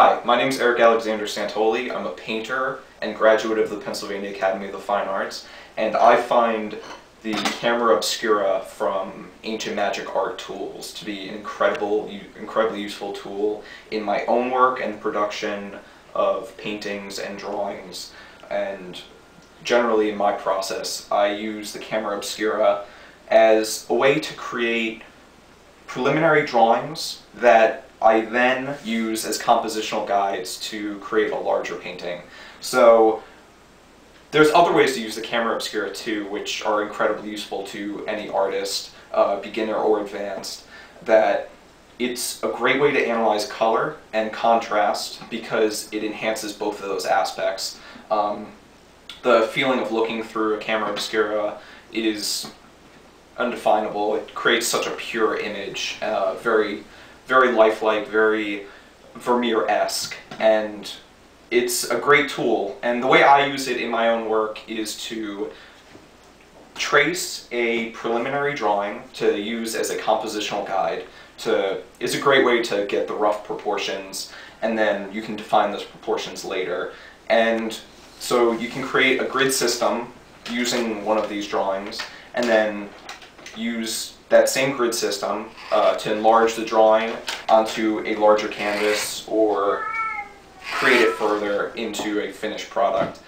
Hi, my name is Eric Alexander Santoli. I'm a painter and graduate of the Pennsylvania Academy of the Fine Arts, and I find the camera obscura from Ancient Magic Art Tools to be an incredible, incredibly useful tool in my own work and production of paintings and drawings. And generally in my process, I use the camera obscura as a way to create preliminary drawings that I then use as compositional guides to create a larger painting. So there's other ways to use the camera obscura too, which are incredibly useful to any artist, uh, beginner or advanced, that it's a great way to analyze color and contrast because it enhances both of those aspects. Um, the feeling of looking through a camera obscura is undefinable. It creates such a pure image, uh, very, very lifelike, very Vermeer-esque, and it's a great tool. And the way I use it in my own work is to trace a preliminary drawing to use as a compositional guide to is a great way to get the rough proportions and then you can define those proportions later and so you can create a grid system using one of these drawings and then use that same grid system uh, to enlarge the drawing onto a larger canvas or create it further into a finished product.